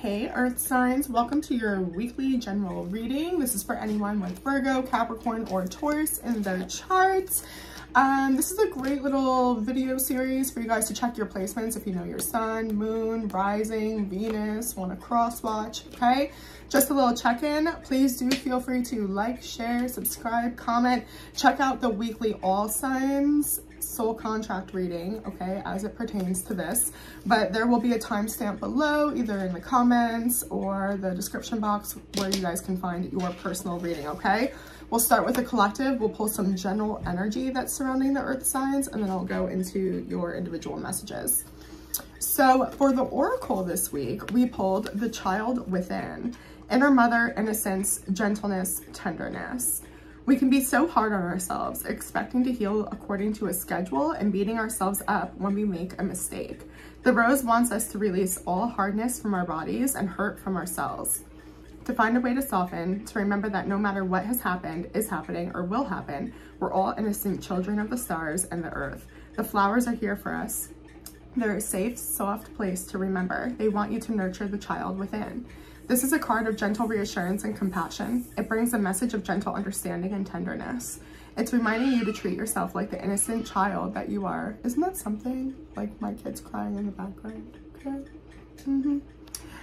Hey Earth signs, welcome to your weekly general reading. This is for anyone with Virgo, Capricorn, or Taurus in their charts. Um, this is a great little video series for you guys to check your placements if you know your sun, moon, rising, Venus, want to cross watch, okay? Just a little check-in. Please do feel free to like, share, subscribe, comment. Check out the weekly all signs soul contract reading, okay, as it pertains to this. But there will be a timestamp below, either in the comments or the description box where you guys can find your personal reading, okay? We'll start with the collective. We'll pull some general energy that's surrounding the earth signs, and then I'll go into your individual messages. So for the oracle this week, we pulled the child within, inner mother, innocence, gentleness, tenderness. We can be so hard on ourselves, expecting to heal according to a schedule and beating ourselves up when we make a mistake. The rose wants us to release all hardness from our bodies and hurt from ourselves. To find a way to soften, to remember that no matter what has happened, is happening, or will happen, we're all innocent children of the stars and the earth. The flowers are here for us. They're a safe, soft place to remember. They want you to nurture the child within. This is a card of gentle reassurance and compassion. It brings a message of gentle understanding and tenderness. It's reminding you to treat yourself like the innocent child that you are. Isn't that something? Like my kids crying in the background, okay? Mm -hmm.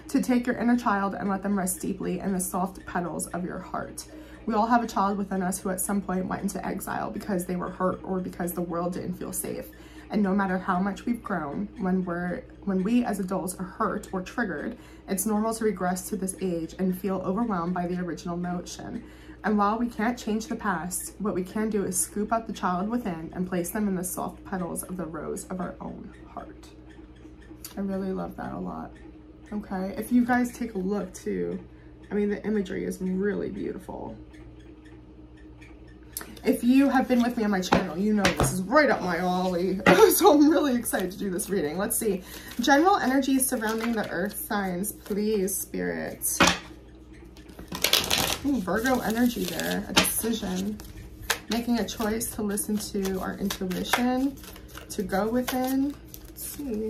To take your inner child and let them rest deeply in the soft petals of your heart. We all have a child within us who at some point went into exile because they were hurt or because the world didn't feel safe. And no matter how much we've grown, when we're when we as adults are hurt or triggered, it's normal to regress to this age and feel overwhelmed by the original notion. And while we can't change the past, what we can do is scoop up the child within and place them in the soft petals of the rose of our own heart. I really love that a lot. Okay, if you guys take a look too, I mean, the imagery is really beautiful. If you have been with me on my channel, you know this is right up my alley. so I'm really excited to do this reading. Let's see. General energy surrounding the earth signs, please, spirits. Ooh, Virgo energy there, a decision. Making a choice to listen to our intuition, to go within. Let's see.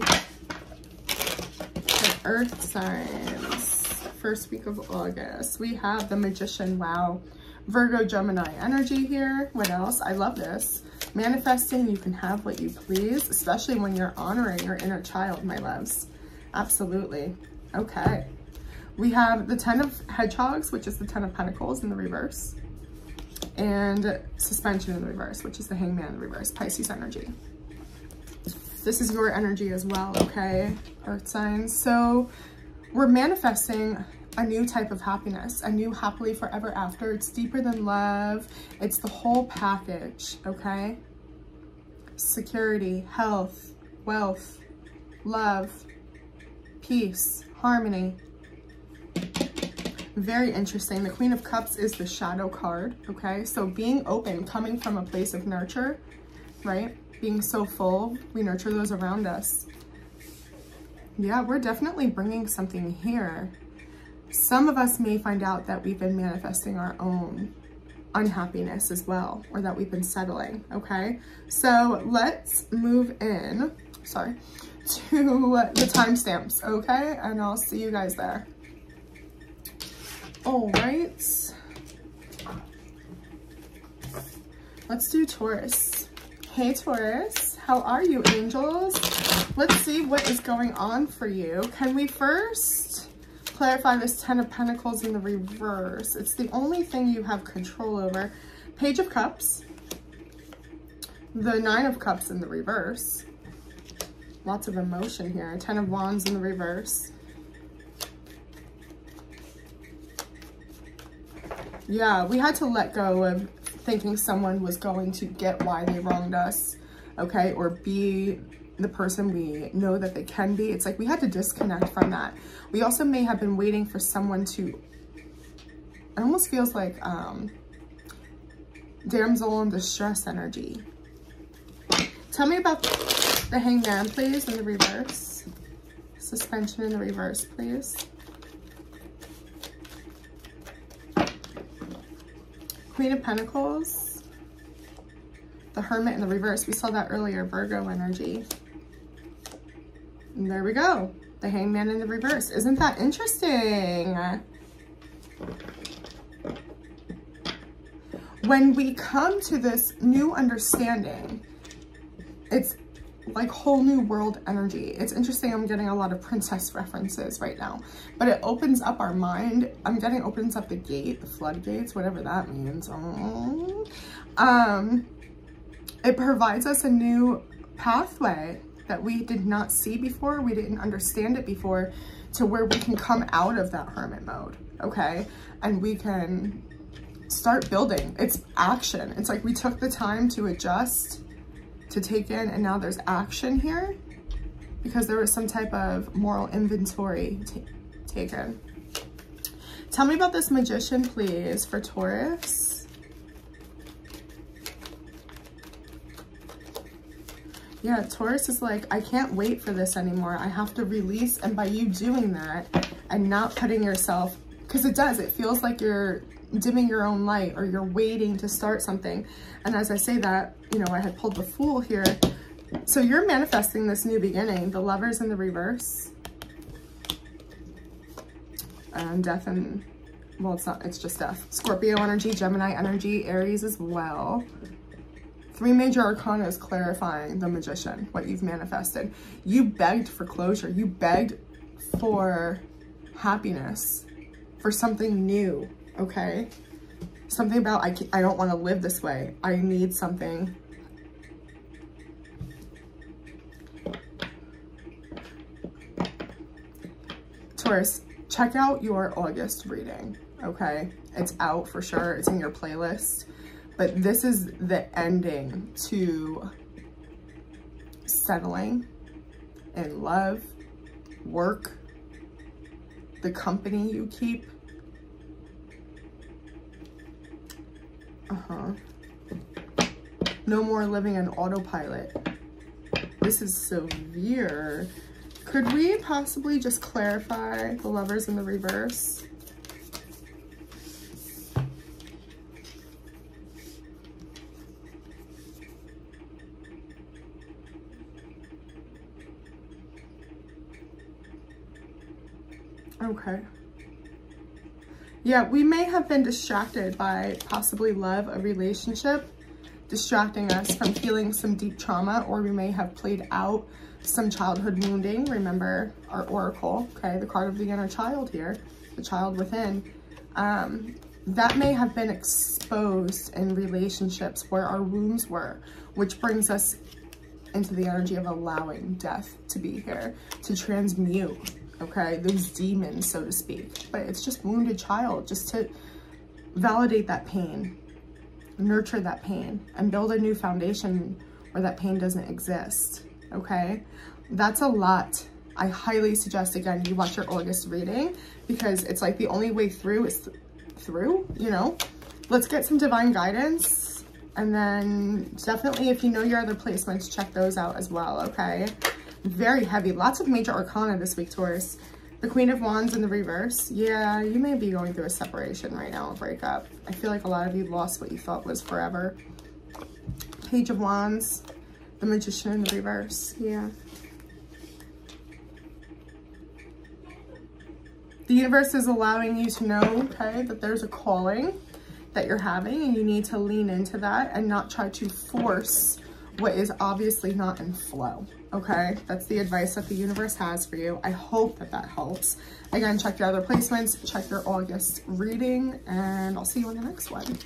The earth signs, first week of August. We have the magician, wow. Virgo Gemini energy here. What else? I love this. Manifesting, you can have what you please, especially when you're honoring your inner child, my loves. Absolutely. Okay. We have the Ten of Hedgehogs, which is the Ten of Pentacles in the reverse. And Suspension in the reverse, which is the Hangman in the reverse, Pisces energy. This is your energy as well, okay, Earth signs. So we're manifesting a new type of happiness, a new happily forever after. It's deeper than love. It's the whole package, okay? Security, health, wealth, love, peace, harmony. Very interesting. The Queen of Cups is the shadow card, okay? So being open, coming from a place of nurture, right? Being so full, we nurture those around us. Yeah, we're definitely bringing something here some of us may find out that we've been manifesting our own unhappiness as well, or that we've been settling, okay? So let's move in, sorry, to the timestamps, okay? And I'll see you guys there. All right. Let's do Taurus. Hey Taurus, how are you angels? Let's see what is going on for you. Can we first clarify this Ten of Pentacles in the reverse. It's the only thing you have control over. Page of Cups. The Nine of Cups in the reverse. Lots of emotion here. Ten of Wands in the reverse. Yeah, we had to let go of thinking someone was going to get why they wronged us, okay? Or be the person we know that they can be. It's like we had to disconnect from that. We also may have been waiting for someone to, it almost feels like um, damsel in distress energy. Tell me about the hangman, please, in the reverse. Suspension in the reverse, please. Queen of Pentacles. The Hermit in the reverse. We saw that earlier, Virgo energy. There we go. The hangman in the reverse. Isn't that interesting? When we come to this new understanding, it's like whole new world energy. It's interesting, I'm getting a lot of princess references right now, but it opens up our mind. I'm getting opens up the gate, the floodgates, whatever that means. Um, it provides us a new pathway that we did not see before. We didn't understand it before to where we can come out of that hermit mode, okay? And we can start building. It's action. It's like we took the time to adjust to take in and now there's action here because there was some type of moral inventory taken. Tell me about this magician, please, for Taurus. Yeah, Taurus is like, I can't wait for this anymore. I have to release. And by you doing that and not putting yourself, because it does, it feels like you're dimming your own light or you're waiting to start something. And as I say that, you know, I had pulled the Fool here. So you're manifesting this new beginning. The Lovers in the reverse. And Death and, well, it's not, it's just Death. Scorpio energy, Gemini energy, Aries as well. Three major arcana is clarifying the magician, what you've manifested. You begged for closure. You begged for happiness, for something new, okay? Something about, I, I don't want to live this way. I need something. Taurus, check out your August reading, okay? It's out for sure. It's in your playlist. But this is the ending to settling in love, work, the company you keep, Uh-huh. No more living on autopilot. This is severe. Could we possibly just clarify the lovers in the reverse? Okay. Yeah, we may have been distracted by possibly love, a relationship, distracting us from feeling some deep trauma, or we may have played out some childhood wounding. Remember our oracle, okay, the card of the inner child here, the child within. Um, that may have been exposed in relationships where our wounds were, which brings us into the energy of allowing death to be here, to transmute okay? Those demons, so to speak. But it's just wounded child, just to validate that pain, nurture that pain, and build a new foundation where that pain doesn't exist, okay? That's a lot. I highly suggest, again, you watch your August reading because it's like the only way through is th through, you know? Let's get some divine guidance. And then definitely if you know your other placements, check those out as well, okay? Very heavy. Lots of major arcana this week, Taurus. The Queen of Wands in the reverse. Yeah, you may be going through a separation right now, a breakup. I feel like a lot of you lost what you thought was forever. Page of Wands. The Magician in the reverse. Yeah. The universe is allowing you to know, okay, that there's a calling that you're having and you need to lean into that and not try to force what is obviously not in flow okay? That's the advice that the universe has for you. I hope that that helps. Again, check your other placements, check your August reading, and I'll see you in the next one.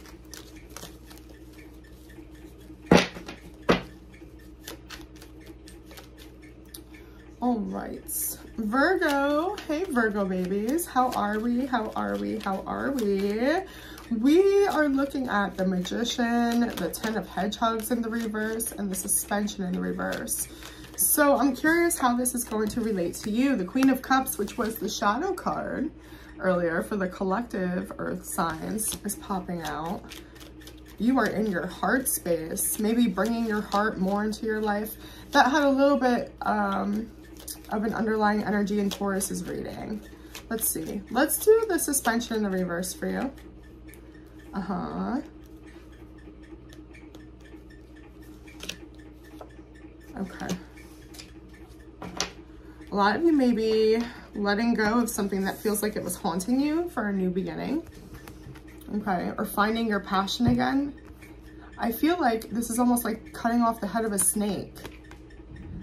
All right, Virgo. Hey, Virgo babies. How are we? How are we? How are we? We are looking at the Magician, the Ten of Hedgehogs in the reverse, and the Suspension in the reverse. So I'm curious how this is going to relate to you. The Queen of Cups, which was the shadow card earlier for the collective earth signs is popping out. You are in your heart space, maybe bringing your heart more into your life. That had a little bit um, of an underlying energy in Taurus's reading. Let's see. Let's do the suspension in the reverse for you. Uh-huh. Okay. A lot of you may be letting go of something that feels like it was haunting you for a new beginning. Okay, or finding your passion again. I feel like this is almost like cutting off the head of a snake.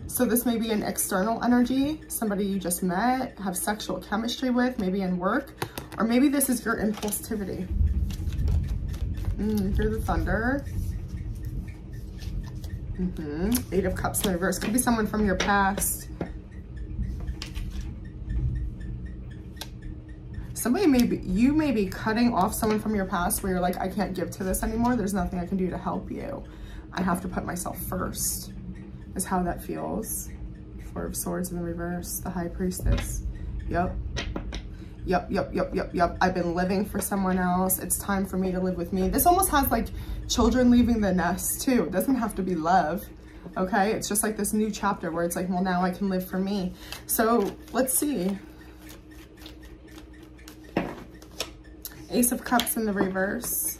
So this may be an external energy, somebody you just met, have sexual chemistry with, maybe in work, or maybe this is your impulsivity. Mm, hear the thunder. Mm -hmm. Eight of Cups in reverse. Could be someone from your past. Somebody may be, you may be cutting off someone from your past where you're like, I can't give to this anymore. There's nothing I can do to help you. I have to put myself first is how that feels. Four of Swords in the reverse, the High Priestess. Yep. Yep, yep, yep, yep, yep. I've been living for someone else. It's time for me to live with me. This almost has like children leaving the nest too. It doesn't have to be love, okay? It's just like this new chapter where it's like, well, now I can live for me. So let's see. Ace of Cups in the reverse.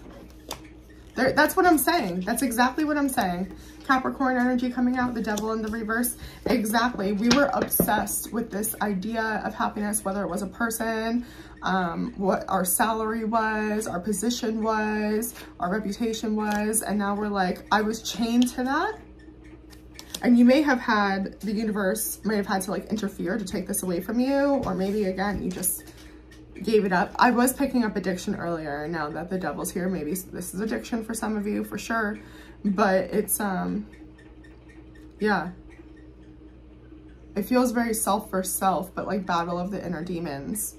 There, that's what I'm saying. That's exactly what I'm saying. Capricorn energy coming out, the devil in the reverse. Exactly. We were obsessed with this idea of happiness, whether it was a person, um, what our salary was, our position was, our reputation was. And now we're like, I was chained to that. And you may have had, the universe may have had to like interfere to take this away from you. Or maybe again, you just gave it up. I was picking up addiction earlier. Now that the devil's here, maybe this is addiction for some of you for sure but it's, um, yeah. It feels very self for self, but like battle of the inner demons.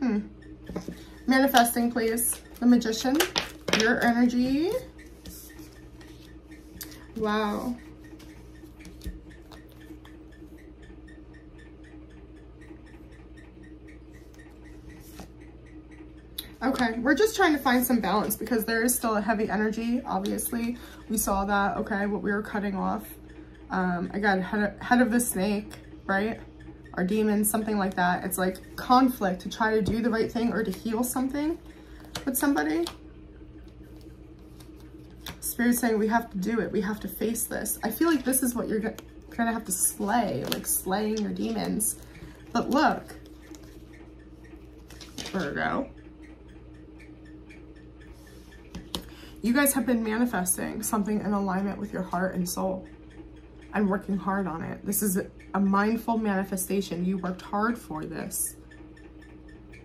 Hmm. Manifesting, please. The Magician, your energy. Wow. Okay, we're just trying to find some balance because there is still a heavy energy, obviously. We saw that, okay, what we were cutting off. Um, again, head of, head of the snake, right? Our demons, something like that. It's like conflict to try to do the right thing or to heal something with somebody. Spirit saying we have to do it. We have to face this. I feel like this is what you're gonna have to slay, like slaying your demons. But look, Virgo, You guys have been manifesting something in alignment with your heart and soul and working hard on it. This is a mindful manifestation. You worked hard for this.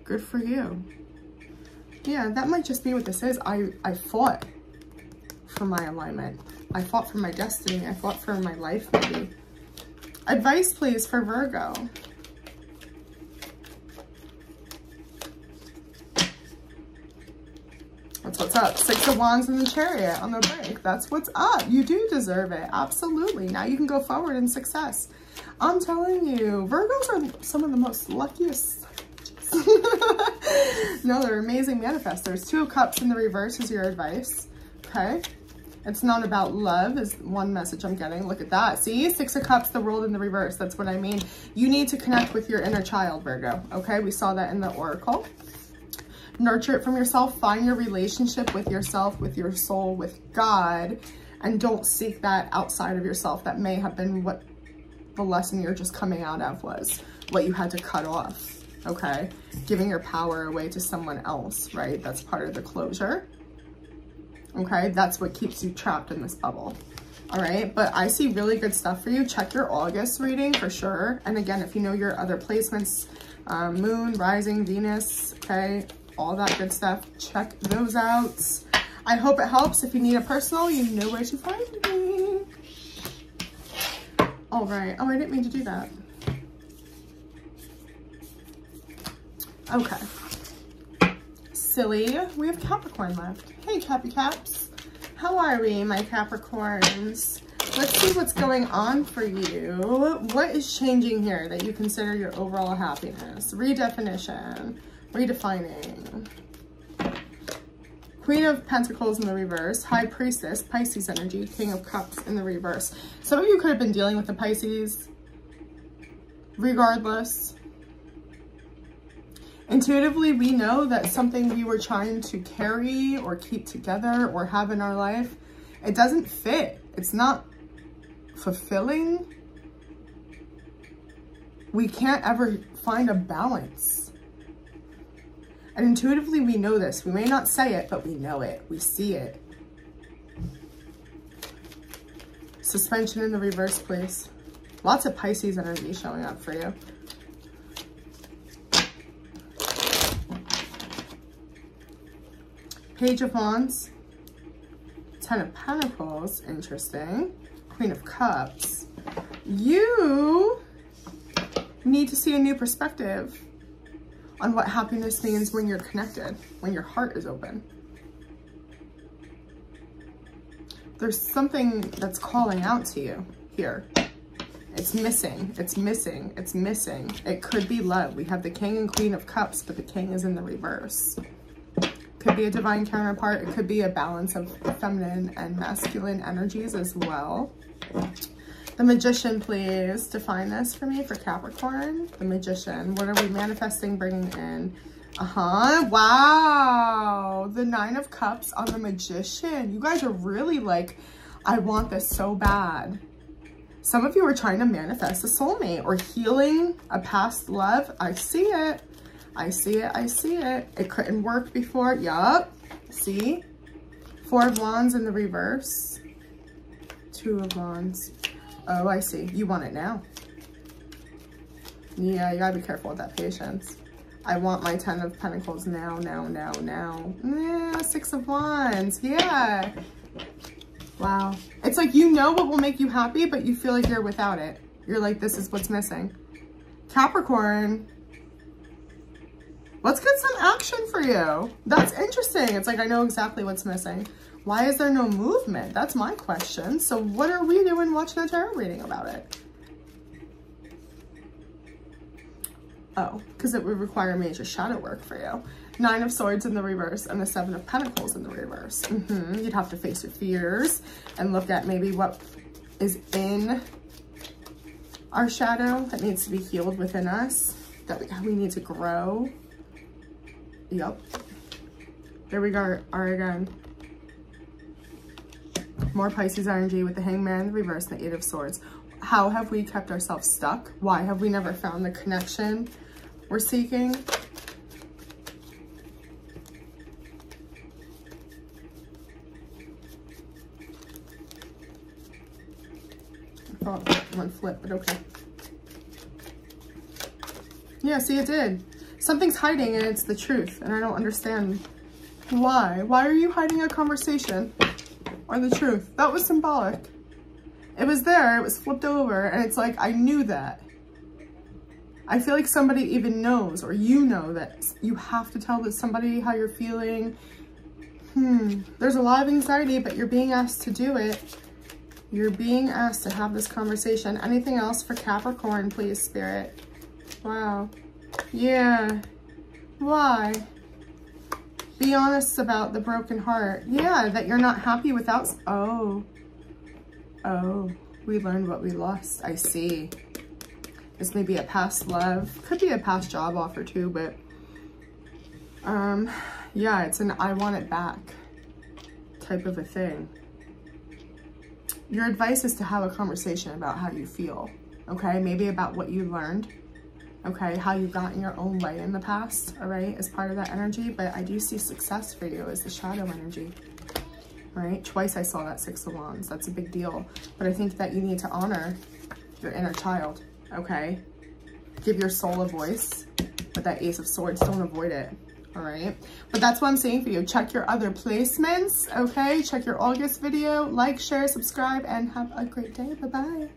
Good for you. Yeah, that might just be what this is. I, I fought for my alignment. I fought for my destiny. I fought for my life, maybe. Advice, please, for Virgo. That's what's up. Six of Wands in the Chariot on the break. That's what's up. You do deserve it. Absolutely. Now you can go forward in success. I'm telling you, Virgos are some of the most luckiest. no, they're amazing manifestors. Two of Cups in the reverse is your advice. Okay. It's not about love is one message I'm getting. Look at that. See, Six of Cups, the world in the reverse. That's what I mean. You need to connect with your inner child, Virgo. Okay, we saw that in the Oracle nurture it from yourself. Find your relationship with yourself, with your soul, with God, and don't seek that outside of yourself. That may have been what the lesson you're just coming out of was, what you had to cut off, okay? Giving your power away to someone else, right? That's part of the closure, okay? That's what keeps you trapped in this bubble. All right, but I see really good stuff for you. Check your August reading for sure. And again, if you know your other placements, um, moon, rising, Venus, okay, all that good stuff. Check those out. I hope it helps. If you need a personal, you know where to find me. All right. Oh, I didn't mean to do that. Okay. Silly. We have Capricorn left. Hey, Cappy Caps. How are we, my Capricorns? Let's see what's going on for you. What is changing here that you consider your overall happiness? Redefinition redefining. Queen of Pentacles in the reverse, High Priestess, Pisces energy, King of Cups in the reverse. Some of you could have been dealing with the Pisces. Regardless, intuitively we know that something we were trying to carry or keep together or have in our life, it doesn't fit. It's not fulfilling. we can't ever find a balance. And intuitively, we know this. We may not say it, but we know it. We see it. Suspension in the reverse, please. Lots of Pisces energy showing up for you. Page of Wands. Ten of Pentacles, interesting. Queen of Cups. You need to see a new perspective on what happiness means when you're connected, when your heart is open. There's something that's calling out to you here. It's missing, it's missing, it's missing. It could be love. We have the King and Queen of Cups, but the King is in the reverse. Could be a divine counterpart. It could be a balance of feminine and masculine energies as well. The Magician, please define this for me for Capricorn. The Magician. What are we manifesting, bringing in? Uh-huh. Wow. The Nine of Cups on the Magician. You guys are really like, I want this so bad. Some of you are trying to manifest a soulmate or healing a past love. I see it. I see it. I see it. It couldn't work before. Yup. See? Four of Wands in the reverse. Two of Wands. Oh, I see. You want it now. Yeah, you gotta be careful with that patience. I want my 10 of pentacles now, now, now, now. Yeah, six of wands. Yeah. Wow. It's like you know what will make you happy, but you feel like you're without it. You're like, this is what's missing. Capricorn, let's get some action for you. That's interesting. It's like, I know exactly what's missing. Why is there no movement? That's my question. So what are we doing watching a tarot reading about it? Oh, because it would require major shadow work for you. Nine of Swords in the reverse and the Seven of Pentacles in the reverse. Mm -hmm. You'd have to face your fears and look at maybe what is in our shadow that needs to be healed within us, that we, we need to grow. Yep. There we go, are again. More Pisces energy with the Hangman in the reverse and the Eight of Swords. How have we kept ourselves stuck? Why have we never found the connection we're seeking? One flip, but okay. Yeah, see, it did. Something's hiding and it's the truth, and I don't understand why. Why are you hiding a conversation? or the truth. That was symbolic. It was there, it was flipped over, and it's like, I knew that. I feel like somebody even knows, or you know that you have to tell somebody how you're feeling. Hmm, there's a lot of anxiety, but you're being asked to do it. You're being asked to have this conversation. Anything else for Capricorn, please, Spirit? Wow. Yeah. Why? Be honest about the broken heart. Yeah, that you're not happy without... Oh. Oh. We learned what we lost. I see. This may be a past love. Could be a past job offer too, but... Um, yeah, it's an I want it back type of a thing. Your advice is to have a conversation about how you feel, okay? Maybe about what you learned okay, how you got in your own way in the past, all right, as part of that energy. But I do see success for you as the shadow energy, right? Twice I saw that Six of Wands. That's a big deal. But I think that you need to honor your inner child, okay? Give your soul a voice. But that Ace of Swords, don't avoid it, all right? But that's what I'm saying for you. Check your other placements, okay? Check your August video. Like, share, subscribe, and have a great day. Bye-bye.